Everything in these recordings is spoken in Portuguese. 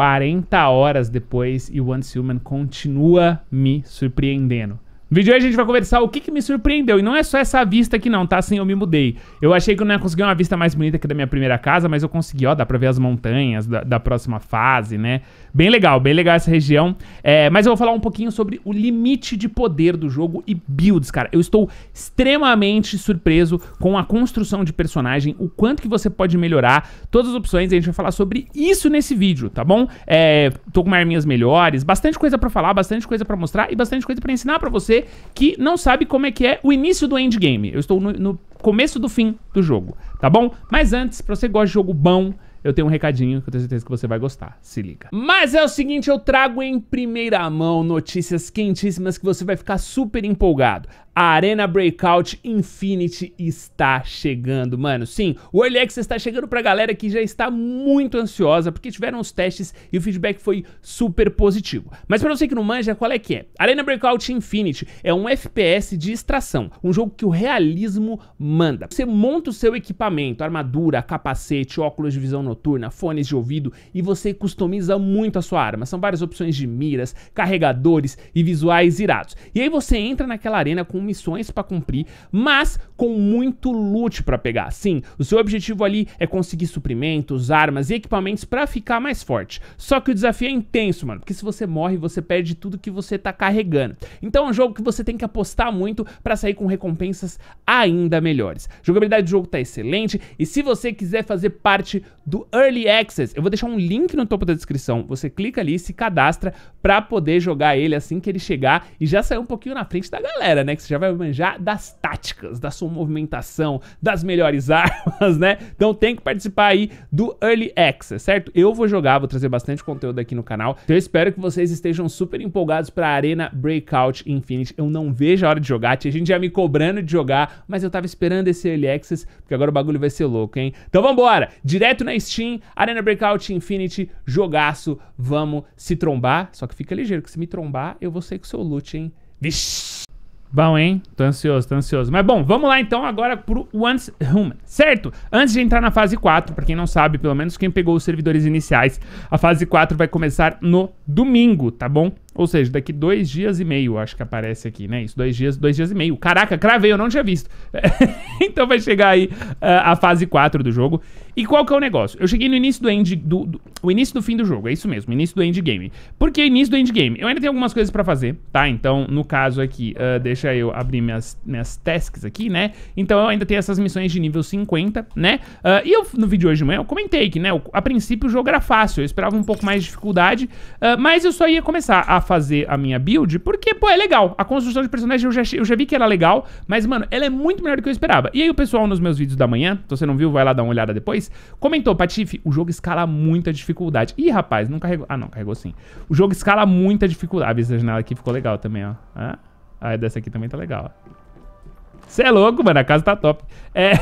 40 horas depois e o Once Human continua me surpreendendo. No vídeo hoje a gente vai conversar o que, que me surpreendeu. E não é só essa vista aqui não, tá? Assim, eu me mudei. Eu achei que eu não ia conseguir uma vista mais bonita que da minha primeira casa, mas eu consegui, ó, dá pra ver as montanhas da, da próxima fase, né? Bem legal, bem legal essa região. É, mas eu vou falar um pouquinho sobre o limite de poder do jogo e builds, cara. Eu estou extremamente surpreso com a construção de personagem, o quanto que você pode melhorar, todas as opções, a gente vai falar sobre isso nesse vídeo, tá bom? É, tô com arminhas melhores, bastante coisa pra falar, bastante coisa pra mostrar e bastante coisa pra ensinar pra você que não sabe como é que é o início do endgame. Eu estou no, no começo do fim do jogo, tá bom? Mas antes, pra você que gosta de jogo bom, eu tenho um recadinho que eu tenho certeza que você vai gostar. Se liga. Mas é o seguinte, eu trago em primeira mão notícias quentíssimas que você vai ficar super empolgado. A Arena Breakout Infinity está chegando, mano. Sim, o Early Access está chegando pra galera que já está muito ansiosa, porque tiveram os testes e o feedback foi super positivo. Mas pra você que não manja, qual é que é? Arena Breakout Infinity é um FPS de extração, um jogo que o realismo manda. Você monta o seu equipamento, armadura, capacete, óculos de visão noturna, fones de ouvido e você customiza muito a sua arma. São várias opções de miras, carregadores e visuais irados. E aí você entra naquela arena com missões para cumprir, mas com muito loot para pegar. Sim, o seu objetivo ali é conseguir suprimentos, armas e equipamentos para ficar mais forte. Só que o desafio é intenso, mano, porque se você morre, você perde tudo que você tá carregando. Então é um jogo que você tem que apostar muito para sair com recompensas ainda melhores. A jogabilidade do jogo tá excelente e se você quiser fazer parte do Early Access, eu vou deixar um link no topo da descrição. Você clica ali, se cadastra para poder jogar ele assim que ele chegar e já sair um pouquinho na frente da galera, né? Já vai manjar das táticas, da sua movimentação, das melhores armas, né? Então tem que participar aí do Early Access, certo? Eu vou jogar, vou trazer bastante conteúdo aqui no canal. Então eu espero que vocês estejam super empolgados para a Arena Breakout Infinite. Eu não vejo a hora de jogar, tinha gente já me cobrando de jogar, mas eu tava esperando esse Early Access, porque agora o bagulho vai ser louco, hein? Então vambora! Direto na Steam, Arena Breakout Infinity, jogaço, vamos se trombar. Só que fica ligeiro, que se me trombar, eu vou sair com o seu loot, hein? Vixe! Bom, hein? Tô ansioso, tô ansioso. Mas bom, vamos lá então agora pro Once Human, certo? Antes de entrar na fase 4, pra quem não sabe, pelo menos quem pegou os servidores iniciais, a fase 4 vai começar no domingo, tá bom? Ou seja, daqui dois dias e meio, acho que aparece aqui, né? Isso, dois dias, dois dias e meio. Caraca, cravei, eu não tinha visto. então vai chegar aí uh, a fase 4 do jogo. E qual que é o negócio? Eu cheguei no início do end... Do, do, o início do fim do jogo, é isso mesmo, início do endgame. Por que início do endgame? Eu ainda tenho algumas coisas pra fazer, tá? Então, no caso aqui, uh, deixa eu abrir minhas, minhas tasks aqui, né? Então, eu ainda tenho essas missões de nível 50, né? Uh, e eu, no vídeo de hoje de manhã, eu comentei que, né? A princípio, o jogo era fácil. Eu esperava um pouco mais de dificuldade, mas eu só ia começar a fazer a minha build, porque, pô, é legal. A construção de personagem eu já, eu já vi que era legal, mas, mano, ela é muito melhor do que eu esperava. E aí o pessoal nos meus vídeos da manhã, se você não viu, vai lá dar uma olhada depois, comentou, Patife, o jogo escala muita dificuldade. Ih, rapaz, não carregou... Ah, não, carregou sim. O jogo escala muita dificuldade. Ah, essa janela aqui ficou legal também, ó. Ah, dessa aqui também tá legal, ó. Você é louco, mano, a casa tá top. É...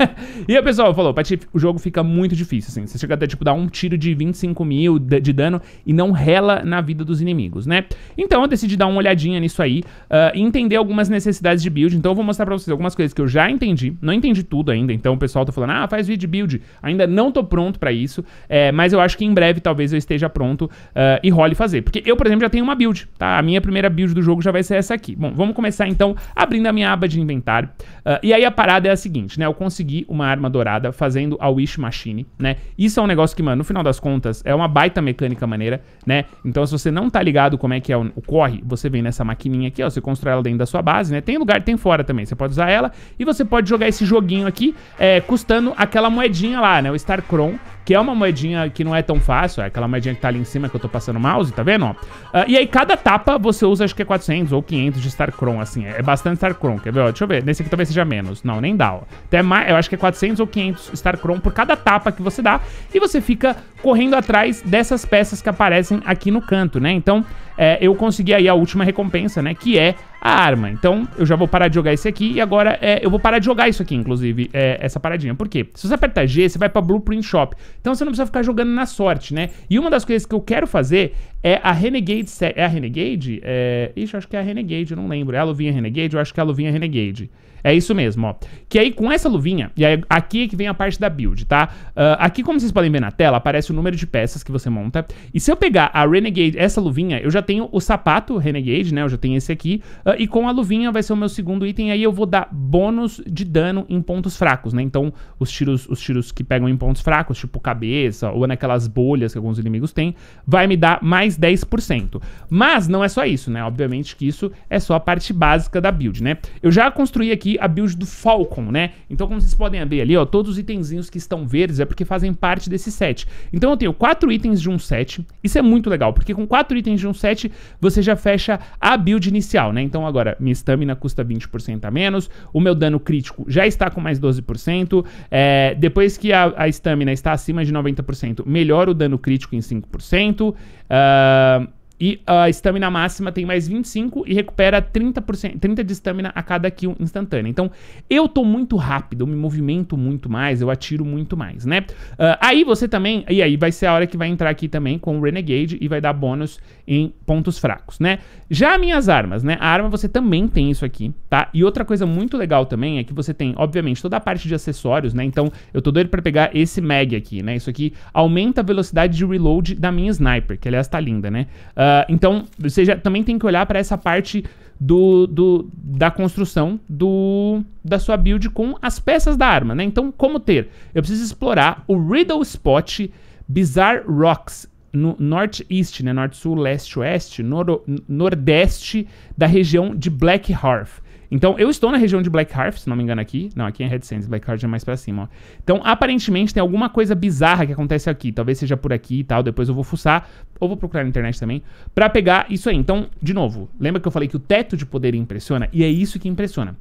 e o pessoal falou, Patife, o jogo fica muito difícil, assim. Você chega até, tipo, dar um tiro de 25 mil de, dano e não rela na vida dos inimigos, né? Então eu decidi dar uma olhadinha nisso aí uh, e entender algumas necessidades de build. Então eu vou mostrar pra vocês algumas coisas que eu já entendi. Não entendi tudo ainda, então o pessoal tá falando, ah, faz vídeo build. Ainda não tô pronto pra isso, é, mas eu acho que em breve talvez eu esteja pronto uh, e role fazer. Porque eu, por exemplo, já tenho uma build, tá? A minha primeira build do jogo já vai ser essa aqui. Bom, vamos começar então abrindo a minha aba de inventário. Uh, e aí a parada é a seguinte, né? Eu consegui uma arma dourada fazendo a Wish Machine, né? Isso é um negócio que, mano, no final das contas, é uma baita mecânica maneira, né? Então, se você não tá ligado como é que é o, o corre, você vem nessa maquininha aqui, ó, você constrói ela dentro da sua base, né? Tem lugar, tem fora também, você pode usar ela e você pode jogar esse joguinho aqui, é, custando aquela moedinha lá, né? O Starcron, que é uma moedinha que não é tão fácil, é aquela moedinha que tá ali em cima que eu tô passando o mouse, tá vendo? Uh, e aí cada tapa você usa acho que é 400 ou 500 de Starcron, assim, é bastante Starcron, quer ver? Ó, deixa eu ver, nesse aqui talvez seja menos, não, nem dá, ó. Até mais, eu acho que é 400 ou 500 Starcron por cada tapa que você dá, e você fica correndo atrás dessas peças que aparecem aqui no canto, né? Então, é, eu consegui aí a última recompensa, né? Que é a arma. Então, eu já vou parar de jogar esse aqui e agora é, eu vou parar de jogar isso aqui, inclusive, é, essa paradinha. Por quê? Se você apertar G, você vai pra Blueprint Shop. Então, você não precisa ficar jogando na sorte, né? E uma das coisas que eu quero fazer é a Renegade... É a Renegade? É... Ixi, acho que é a Renegade, eu não lembro. É a luvinha Renegade? Eu acho que é a luvinha Renegade. É isso mesmo, ó. Que aí com essa luvinha, e aí aqui é que vem a parte da build, tá? Uh, aqui, como vocês podem ver na tela, aparece o número de peças que você monta. E se eu pegar a Renegade, essa luvinha, eu já tenho o sapato Renegade, né? Eu já tenho esse aqui. Uh, e com a luvinha vai ser o meu segundo item. Aí eu vou dar bônus de dano em pontos fracos, né? Então, os tiros, os tiros que pegam em pontos fracos, tipo cabeça ou naquelas bolhas que alguns inimigos têm, vai me dar mais 10%. Mas não é só isso, né? Obviamente que isso é só a parte básica da build, né? Eu já construí aqui a build do Falcon, né? Então, como vocês podem ver ali, ó, todos os itenzinhos que estão verdes é porque fazem parte desse set. Então, eu tenho quatro itens de um set. Isso é muito legal, porque com quatro itens de um set, você já fecha a build inicial, né? Então, agora, minha estamina custa 20% a menos, o meu dano crítico já está com mais 12%, é, depois que a estamina está acima de 90%, melhora o dano crítico em 5%, uh, e a estamina máxima tem mais 25 e recupera 30%, 30 de estamina a cada kill instantânea. Então, eu tô muito rápido, eu me movimento muito mais, eu atiro muito mais, né? Uh, aí você também, e aí vai ser a hora que vai entrar aqui também com o Renegade e vai dar bônus em pontos fracos, né? Já minhas armas, né? A arma você também tem isso aqui, tá? E outra coisa muito legal também é que você tem, obviamente, toda a parte de acessórios, né? Então, eu tô doido pra pegar esse mag aqui, né? Isso aqui aumenta a velocidade de reload da minha sniper, que aliás tá linda, né? Uh, Uh, então, você já também tem que olhar para essa parte do, do, da construção do, da sua build com as peças da arma, né? Então, como ter? Eu preciso explorar o Riddle Spot Bizarre Rocks no norte-east, né? Norte-sul, leste-oeste, nor nordeste da região de Black Hearth. Então, eu estou na região de Black Hearth, se não me engano aqui. Não, aqui é Red Sands, Black Hearth é mais pra cima, ó. Então, aparentemente, tem alguma coisa bizarra que acontece aqui. Talvez seja por aqui e tal, depois eu vou fuçar, ou vou procurar na internet também, pra pegar isso aí. Então, de novo, lembra que eu falei que o teto de poder impressiona? E é isso que impressiona.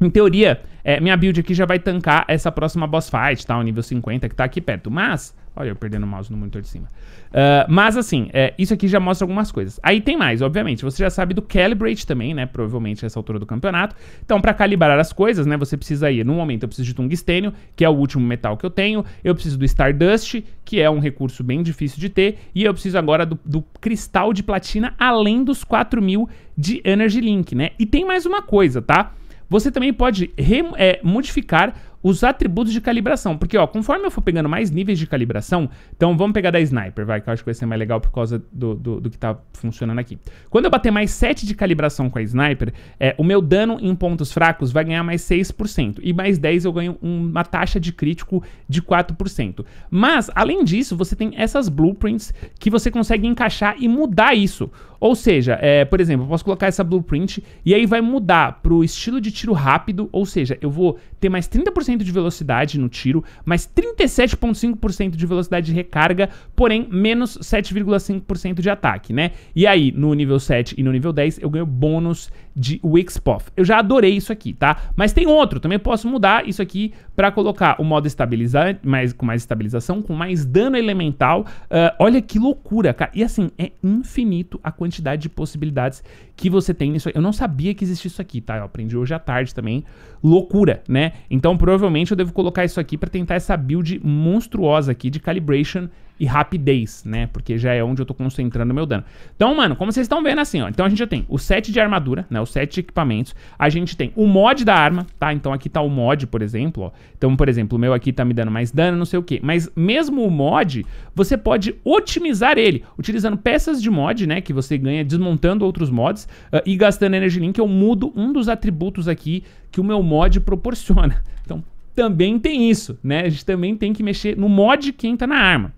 Em teoria, é, minha build aqui já vai tancar essa próxima boss fight, tá? O nível 50 que tá aqui perto. Mas, olha eu perdendo o mouse no monitor de cima. Uh, mas assim, é, isso aqui já mostra algumas coisas. Aí tem mais, obviamente. Você já sabe do Calibrate também, né? Provavelmente essa altura do campeonato. Então, para calibrar as coisas, né? Você precisa ir. No momento, eu preciso de tungstênio, que é o último metal que eu tenho. Eu preciso do Stardust, que é um recurso bem difícil de ter. E eu preciso agora do, do cristal de platina, além dos 4000 de Energy Link, né? E tem mais uma coisa, tá? Você também pode é, modificar os atributos de calibração. Porque, ó, conforme eu for pegando mais níveis de calibração, então vamos pegar da Sniper, vai, que eu acho que vai ser mais legal por causa do, do, do que tá funcionando aqui. Quando eu bater mais 7 de calibração com a Sniper, é, o meu dano em pontos fracos vai ganhar mais 6%. E mais 10 eu ganho uma taxa de crítico de 4%. Mas, além disso, você tem essas blueprints que você consegue encaixar e mudar isso. Ou seja, é, por exemplo, eu posso colocar essa blueprint e aí vai mudar para o estilo de tiro rápido, ou seja, eu vou ter mais 30% de velocidade no tiro, mais 37,5% de velocidade de recarga, porém menos 7,5% de ataque, né? E aí, no nível 7 e no nível 10, eu ganho bônus de Wixpoth. Eu já adorei isso aqui, tá? Mas tem outro, também posso mudar isso aqui para colocar o modo estabilizante, mais, com mais estabilização, com mais dano elemental. Uh, olha que loucura, cara. E assim, é infinito a quantidade de possibilidades que você tem nisso. Eu não sabia que existia isso aqui, tá? Eu aprendi hoje à tarde também. Loucura, né? Então provavelmente eu devo colocar isso aqui para tentar essa build monstruosa aqui de calibration e rapidez, né? Porque já é onde eu tô concentrando meu dano. Então, mano, como vocês estão vendo assim, ó. Então a gente já tem o set de armadura, né? O set de equipamentos. A gente tem o mod da arma, tá? Então aqui tá o mod, por exemplo, ó. Então, por exemplo, o meu aqui tá me dando mais dano, não sei o quê. Mas mesmo o mod, você pode otimizar ele utilizando peças de mod, né? Que você ganha desmontando outros mods uh, e gastando Energy Link. Eu mudo um dos atributos aqui que o meu mod proporciona. Então, também tem isso, né? A gente também tem que mexer no mod que entra na arma.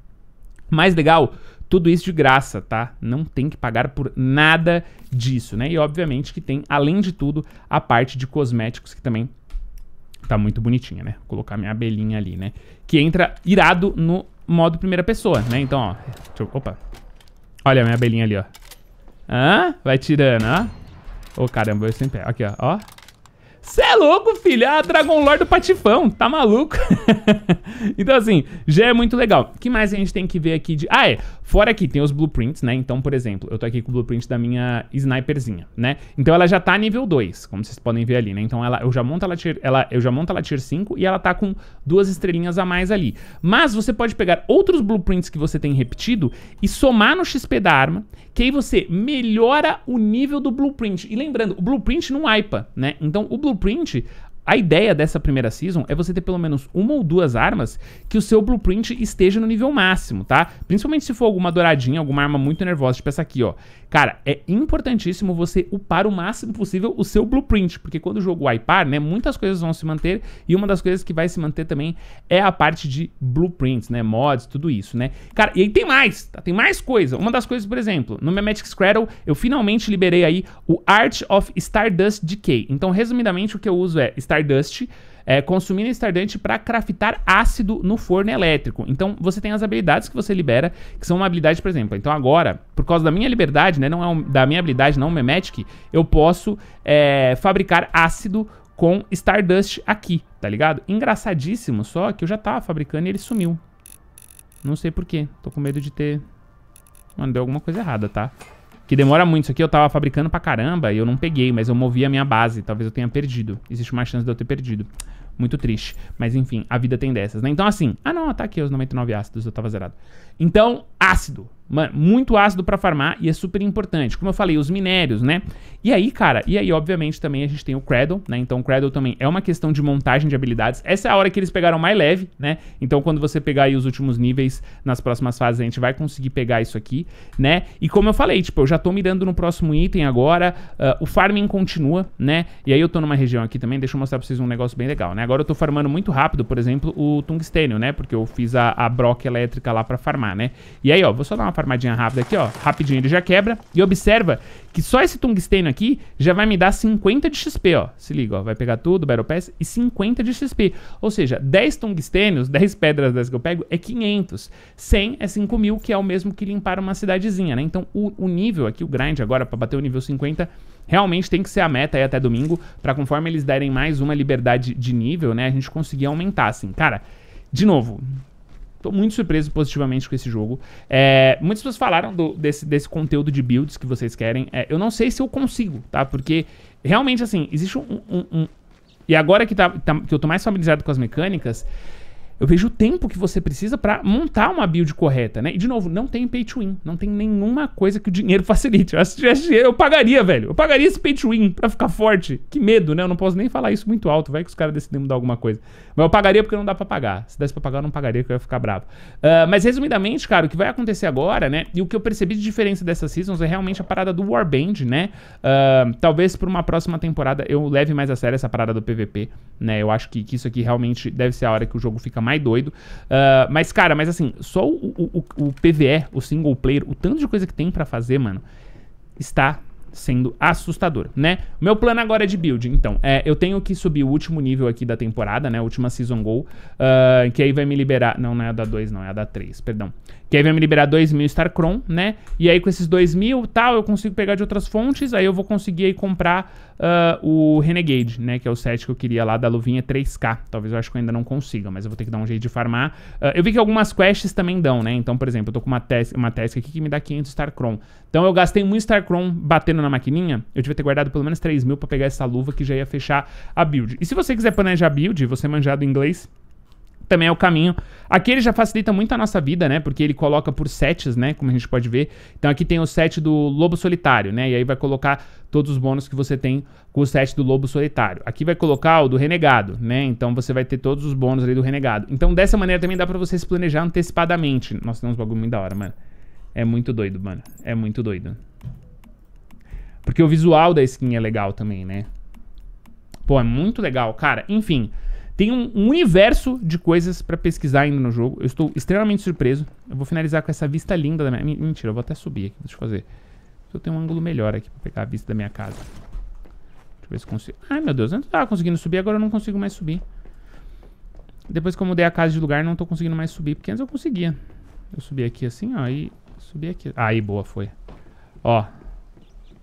Mais legal, tudo isso de graça, tá? Não tem que pagar por nada disso, né? E obviamente que tem, além de tudo, a parte de cosméticos que também tá muito bonitinha, né? Vou colocar minha abelhinha ali, né? Que entra irado no modo primeira pessoa, né? Então, ó. Eu, opa. Olha a minha abelhinha ali, ó. Hã? Vai tirando, ó. Ô, oh, caramba, eu sempre... Aqui, ó. Ó. Cê é louco, filho. Ah, Dragon Lord do Patifão. Tá maluco? então, assim, já é muito legal. O que mais a gente tem que ver aqui de... Ah, é. Fora aqui tem os blueprints, né? Então, por exemplo, eu tô aqui com o blueprint da minha sniperzinha, né? Então ela já tá nível 2, como vocês podem ver ali, né? Então ela, eu já monto ela, tier, ela, eu já monto ela tier 5 e ela tá com duas estrelinhas a mais ali. Mas você pode pegar outros blueprints que você tem repetido e somar no XP da arma, que aí você melhora o nível do blueprint. E lembrando, o blueprint não wipa, né? Então o blueprint, a ideia dessa primeira season é você ter pelo menos uma ou duas armas que o seu blueprint esteja no nível máximo, tá? Principalmente se for alguma douradinha, alguma arma muito nervosa, tipo essa aqui, ó. Cara, é importantíssimo você upar o máximo possível o seu blueprint, porque quando o jogo wipear, né, muitas coisas vão se manter e uma das coisas que vai se manter também é a parte de blueprints, né, mods, tudo isso, né? Cara, e aí tem mais, tá? Tem mais coisa. Uma das coisas, por exemplo, no Memetic Scrattle, eu finalmente liberei aí o Art of Stardust Decay. Então, resumidamente, o que eu uso é Stardust Stardust, é, consumindo Stardust para craftar ácido no forno elétrico. Então você tem as habilidades que você libera, que são uma habilidade, por exemplo. Então agora, por causa da minha liberdade, né, não é um, da minha habilidade, não Memetic, eu posso é, fabricar ácido com Stardust aqui, tá ligado? Engraçadíssimo, só que eu já tava fabricando e ele sumiu. Não sei porquê, tô com medo de ter... Mano, deu alguma coisa errada, tá? Que demora muito. Isso aqui eu tava fabricando pra caramba e eu não peguei, mas eu movi a minha base. Talvez eu tenha perdido. Existe uma chance de eu ter perdido. Muito triste. Mas enfim, a vida tem dessas, né? Então assim... Ah não, tá aqui os 99 ácidos, eu tava zerado. Então, ácido. Muito ácido para farmar e é super importante. Como eu falei, os minérios, né? E aí, cara, e aí, obviamente, também a gente tem o Cradle, né? Então, o Cradle também é uma questão de montagem de habilidades. Essa é a hora que eles pegaram mais leve, né? Então, quando você pegar aí os últimos níveis nas próximas fases, a gente vai conseguir pegar isso aqui, né? E como eu falei, tipo, eu já tô mirando no próximo item agora. Uh, o farming continua, né? E aí eu tô numa região aqui também, deixa eu mostrar pra vocês um negócio bem legal, né? Agora eu tô farmando muito rápido, por exemplo, o tungstênio, né? Porque eu fiz a, a broca elétrica lá pra farmar, né? E aí, ó, vou só dar uma farmadinha rápida aqui, ó. Rapidinho ele já quebra. E observa que só esse tungstênio aqui já vai me dar 50 de XP, ó. Se liga, ó. Vai pegar tudo, Battle Pass, e 50 de XP. Ou seja, 10 tungstênios, 10 pedras dessas que eu pego, é 500. 100 é 5 mil, que é o mesmo que limpar uma cidadezinha, né? Então, o, o nível aqui, o grind agora, pra bater o nível 50, realmente tem que ser a meta aí até domingo, pra conforme eles derem mais uma liberdade de nível, né, a gente conseguir aumentar, assim. Cara, de novo, Tô muito surpreso positivamente com esse jogo. É, muitas pessoas falaram do, desse, desse conteúdo de builds que vocês querem. É, eu não sei se eu consigo, tá? Porque realmente, assim, existe um. um, um e agora que, tá, tá, que eu tô mais familiarizado com as mecânicas, eu vejo o tempo que você precisa para montar uma build correta, né? E de novo, não tem pay to win, não tem nenhuma coisa que o dinheiro facilite. Eu, eu pagaria, velho. Eu pagaria esse pay to win pra ficar forte. Que medo, né? Eu não posso nem falar isso muito alto, vai que os caras decidem mudar alguma coisa. Mas eu pagaria porque não dá para pagar. Se desse pra pagar, eu não pagaria, que eu ia ficar bravo. Uh, mas resumidamente, cara, o que vai acontecer agora, né? E o que eu percebi de diferença dessas seasons é realmente a parada do Warband, né? Uh, talvez por uma próxima temporada eu leve mais a sério essa parada do PVP, né? Eu acho que, que isso aqui realmente deve ser a hora que o jogo fica mais mais doido. Uh, mas, cara, mas assim, só o, o, o, PVE, o single player, o tanto de coisa que tem para fazer, mano, está sendo assustador, né? O meu plano agora é de build, então, é, eu tenho que subir o último nível aqui da temporada, né? Última Season Goal, uh, que aí vai me liberar... Não, não é a da 2, não, é a da 3, perdão. Que aí vai me liberar 2 mil Starcron, né? E aí com esses 2 mil tal, eu consigo pegar de outras fontes, aí eu vou conseguir aí comprar uh, o Renegade, né? Que é o set que eu queria lá da luvinha 3K. Talvez eu acho que eu ainda não consiga, mas eu vou ter que dar um jeito de farmar. Uh, eu vi que algumas quests também dão, né? Então, por exemplo, eu tô com uma task, uma aqui que me dá 500 Starcron. Então eu gastei muito Starcron batendo na maquininha, eu devia ter guardado pelo menos 3 mil pra pegar essa luva que já ia fechar a build. E se você quiser planejar build, você manjado inglês também é o caminho. Aqui ele já facilita muito a nossa vida, né? Porque ele coloca por sets, né? Como a gente pode ver. Então aqui tem o set do Lobo Solitário, né? E aí vai colocar todos os bônus que você tem com o set do Lobo Solitário. Aqui vai colocar o do Renegado, né? Então você vai ter todos os bônus ali do Renegado. Então dessa maneira também dá pra você se planejar antecipadamente. Nossa, tem uns bagulho muito da hora, mano. É muito doido, mano. É muito doido. Porque o visual da skin é legal também, né? Pô, é muito legal. Cara, enfim... Tem um, universo de coisas para pesquisar ainda no jogo. Eu estou extremamente surpreso. Eu vou finalizar com essa vista linda da minha... Mentira, eu vou até subir aqui. Deixa eu fazer. Eu tenho um ângulo melhor aqui para pegar a vista da minha casa. Deixa eu ver se consigo... Ai, meu Deus. Eu tava conseguindo subir, agora eu não consigo mais subir. Depois que eu mudei a casa de lugar, não tô conseguindo mais subir. Porque antes eu conseguia. Eu subi aqui assim, ó. E subi aqui. Aí, boa, foi. Ó.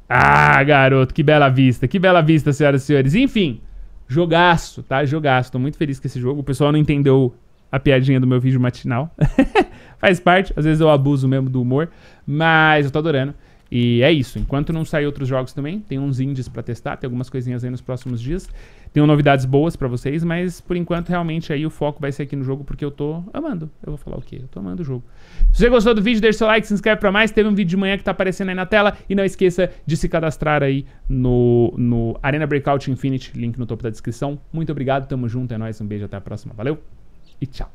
Ah, garoto. Que bela vista. Que bela vista, senhoras e senhores. Enfim... Jogaço, tá? Jogaço. Tô muito feliz com esse jogo. O pessoal não entendeu a piadinha do meu vídeo matinal. Faz parte, às vezes eu abuso mesmo do humor, mas eu tô adorando. E é isso. Enquanto não sair outros jogos também, tem uns indies pra testar, tem algumas coisinhas aí nos próximos dias. Tenho novidades boas pra vocês, mas por enquanto realmente aí o foco vai ser aqui no jogo porque eu tô amando. Eu vou falar o quê? Eu tô amando o jogo. Se você gostou do vídeo, deixa seu like, se inscreve pra mais. Teve um vídeo de manhã que tá aparecendo aí na tela e não esqueça de se cadastrar aí no, no Arena Breakout Infinity, link no topo da descrição. Muito obrigado, tamo junto, é nóis, um beijo, até a próxima. Valeu e tchau.